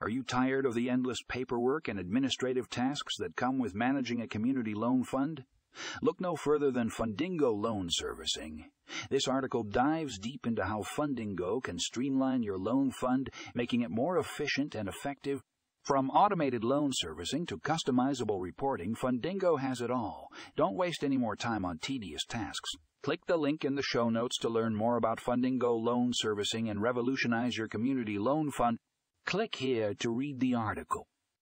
Are you tired of the endless paperwork and administrative tasks that come with managing a community loan fund? Look no further than Fundingo Loan Servicing. This article dives deep into how Fundingo can streamline your loan fund, making it more efficient and effective. From automated loan servicing to customizable reporting, Fundingo has it all. Don't waste any more time on tedious tasks. Click the link in the show notes to learn more about Fundingo Loan Servicing and revolutionize your community loan fund. Click here to read the article.